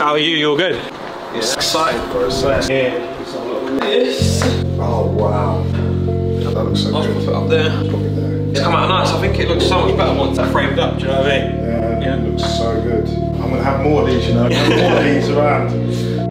How are you? You all good? Yeah, excited for a sec. Yeah. This. Oh wow. That looks so I'll good. put it up there. There. It's come out nice. I think it looks so much better once I framed up. Do you know what I mean? Yeah, Yeah. it looks so good. I'm gonna have more of these, you know. More of these around.